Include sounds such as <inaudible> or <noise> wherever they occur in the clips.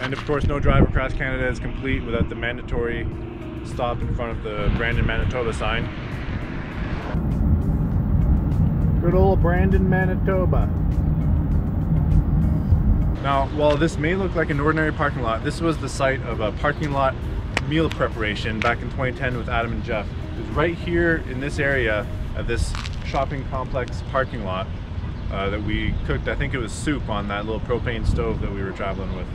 And of course, no drive across Canada is complete without the mandatory stop in front of the Brandon, Manitoba sign. Good old Brandon, Manitoba. Now, while this may look like an ordinary parking lot, this was the site of a parking lot meal preparation back in 2010 with Adam and Jeff. It was right here in this area of this shopping complex parking lot uh, that we cooked, I think it was soup on that little propane stove that we were traveling with.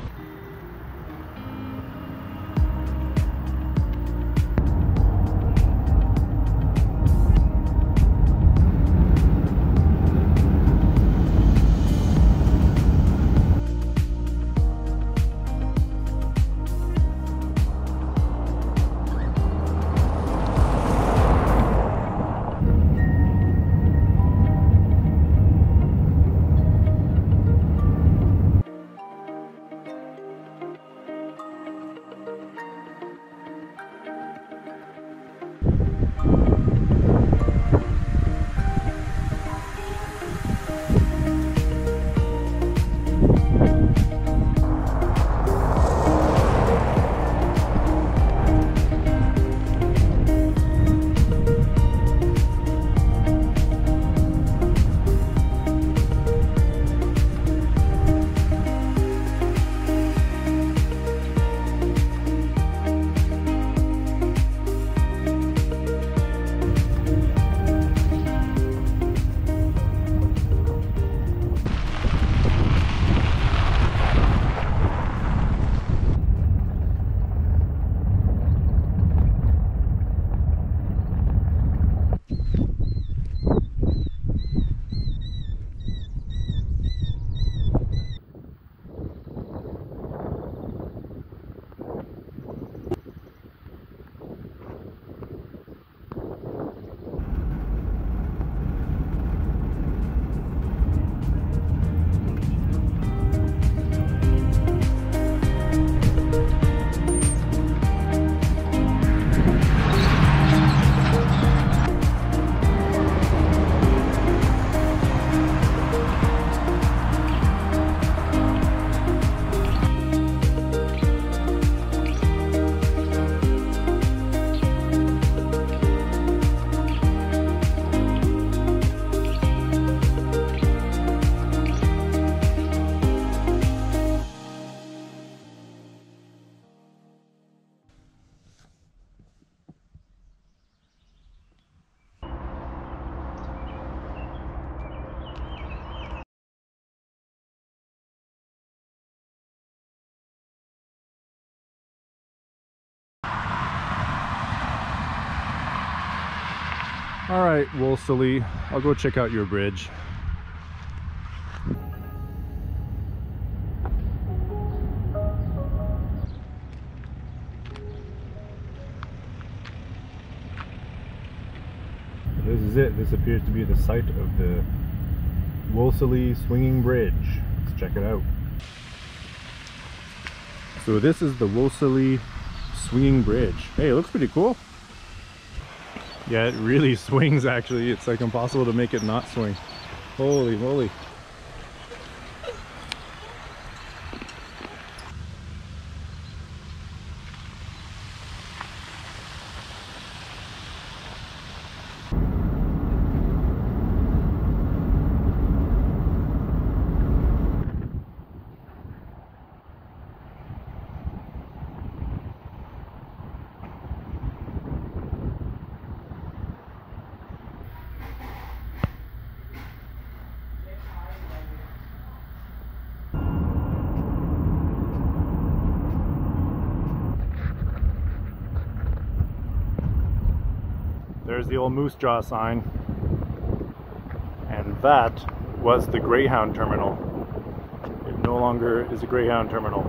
All right, Wolseley, I'll go check out your bridge. This is it. This appears to be the site of the Wolseley Swinging Bridge. Let's check it out. So this is the Wolseley Swinging Bridge. Hey, it looks pretty cool. Yeah, it really <laughs> swings actually. It's like impossible to make it not swing. Holy moly. There's the old Moose Jaw sign. And that was the Greyhound terminal. It no longer is a Greyhound terminal.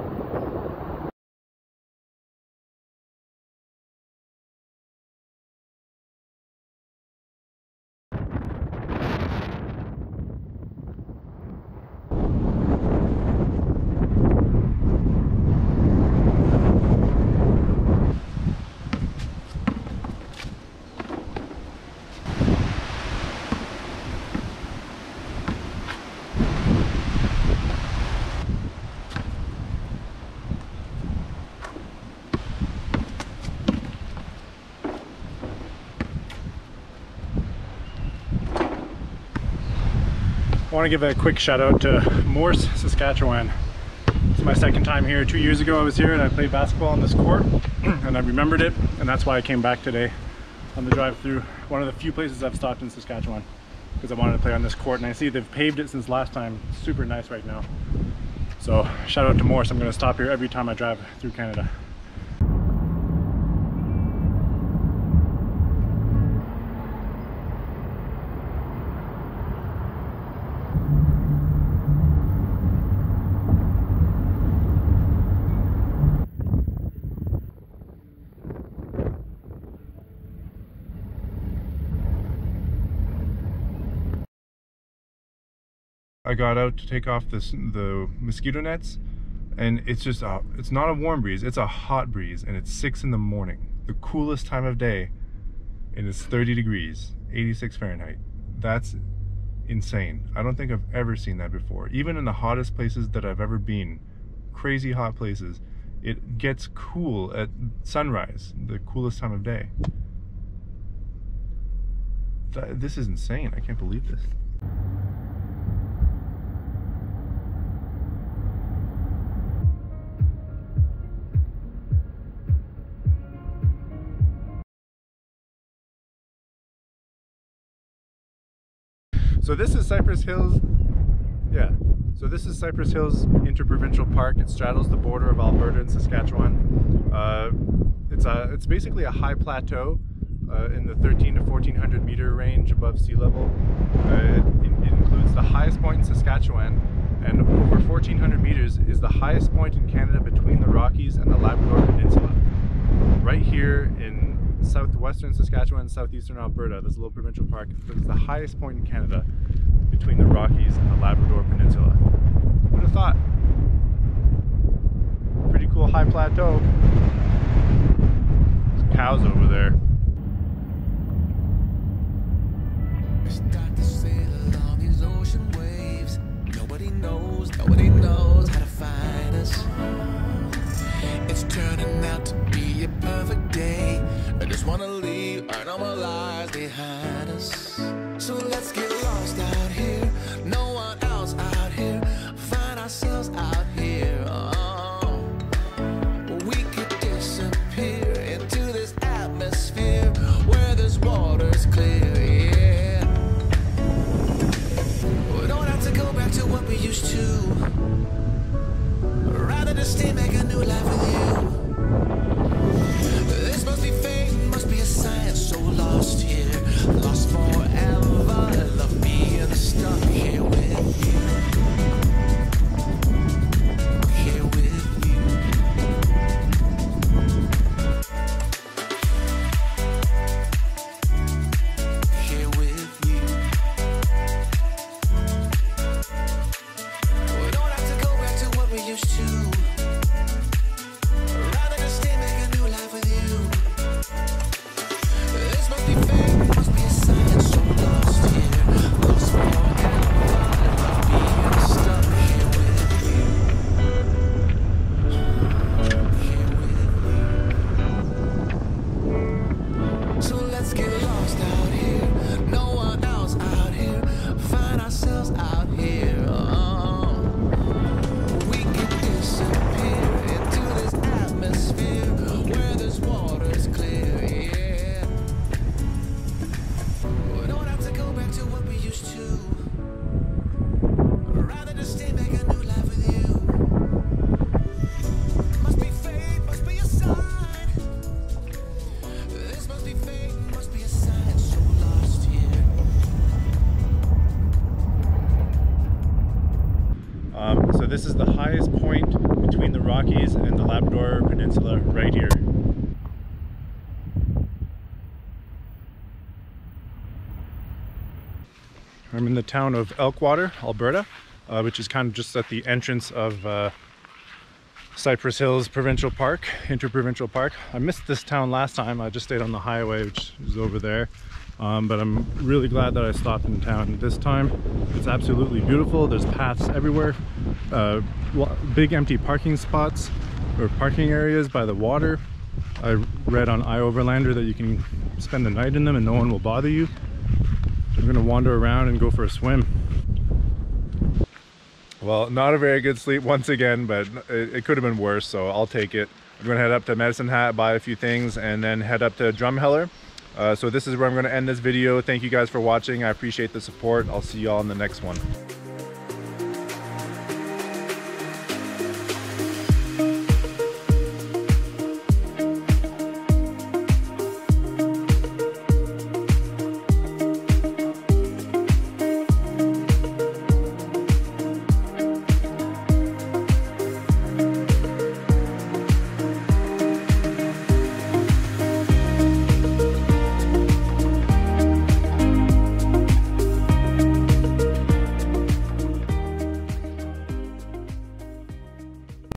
Want to give a quick shout out to Morse, Saskatchewan. It's my second time here. Two years ago I was here and I played basketball on this court <clears throat> and I remembered it and that's why I came back today on the drive through. One of the few places I've stopped in Saskatchewan because I wanted to play on this court and I see they've paved it since last time. Super nice right now. So shout out to Morse. I'm going to stop here every time I drive through Canada. I got out to take off this the mosquito nets and it's just a, it's not a warm breeze it's a hot breeze and it's six in the morning the coolest time of day and it's 30 degrees 86 Fahrenheit. That's insane. I don't think I've ever seen that before. Even in the hottest places that I've ever been crazy hot places it gets cool at sunrise the coolest time of day. This is insane. I can't believe this So this is Cypress Hills. Yeah. So this is Cypress Hills Interprovincial Park. It straddles the border of Alberta and Saskatchewan. Uh, it's a it's basically a high plateau uh, in the 13 to 1400 meter range above sea level. Uh, it, it, includes the highest point in Saskatchewan and over 1400 meters is the highest point in Canada between the Rockies and the Labrador Peninsula. Right here in southwestern Saskatchewan, and southeastern Alberta, this little provincial park, is the highest point in Canada between the Rockies and the Labrador Peninsula. Who'd have thought? Pretty cool high plateau. There's cows over there. Nobody knows, nobody knows how to find us. Wanna leave our normal lives behind this is the highest point between the Rockies and the Labrador Peninsula right here. I'm in the town of Elkwater, Alberta, uh, which is kind of just at the entrance of uh, Cypress Hills Provincial Park, Interprovincial Park. I missed this town last time. I just stayed on the highway, which is over there um, but I'm really glad that I stopped in town this time. It's absolutely beautiful. There's paths everywhere, uh, big empty parking spots or parking areas by the water. I read on iOverlander that you can spend the night in them and no one will bother you. I'm gonna wander around and go for a swim. Well, not a very good sleep once again, but it, it could have been worse, so I'll take it. I'm gonna head up to Medicine Hat, buy a few things, and then head up to Drumheller. Uh, so this is where I'm gonna end this video. Thank you guys for watching. I appreciate the support. I'll see y'all in the next one.